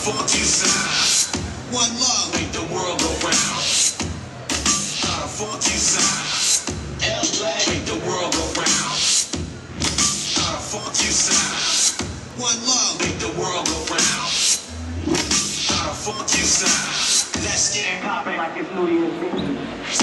for Jesus. One love, make the world go round. Uh, for Jesus. LA, make the world go round. Uh, for Jesus. One love, make the world go round. Uh, for Jesus. Let's get it popping like it's New Year's Eve.